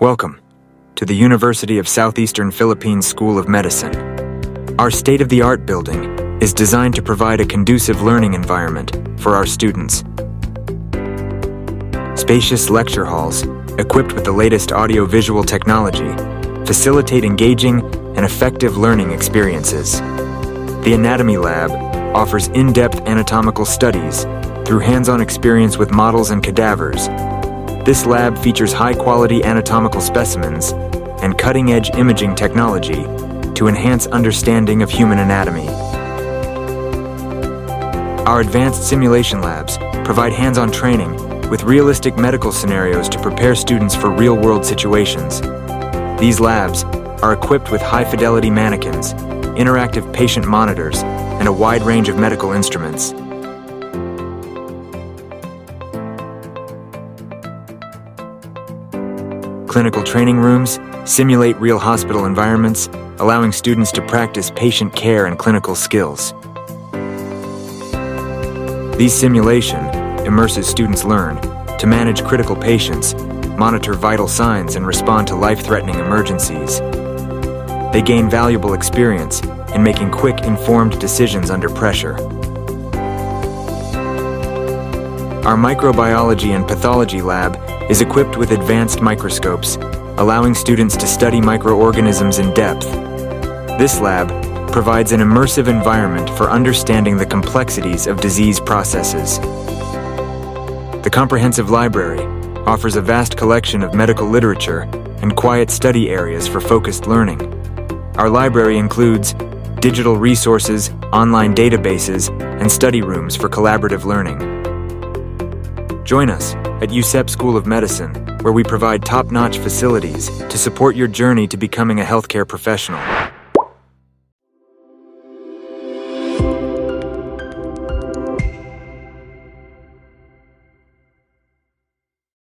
Welcome to the University of Southeastern Philippines School of Medicine. Our state-of-the-art building is designed to provide a conducive learning environment for our students. Spacious lecture halls, equipped with the latest audio-visual technology, facilitate engaging and effective learning experiences. The Anatomy Lab offers in-depth anatomical studies through hands-on experience with models and cadavers this lab features high-quality anatomical specimens and cutting-edge imaging technology to enhance understanding of human anatomy. Our advanced simulation labs provide hands-on training with realistic medical scenarios to prepare students for real-world situations. These labs are equipped with high-fidelity mannequins, interactive patient monitors, and a wide range of medical instruments. Clinical training rooms simulate real hospital environments, allowing students to practice patient care and clinical skills. These simulation immerses students learn to manage critical patients, monitor vital signs, and respond to life-threatening emergencies. They gain valuable experience in making quick, informed decisions under pressure. Our microbiology and pathology lab is equipped with advanced microscopes, allowing students to study microorganisms in depth. This lab provides an immersive environment for understanding the complexities of disease processes. The comprehensive library offers a vast collection of medical literature and quiet study areas for focused learning. Our library includes digital resources, online databases, and study rooms for collaborative learning. Join us at USEP School of Medicine, where we provide top-notch facilities to support your journey to becoming a healthcare professional.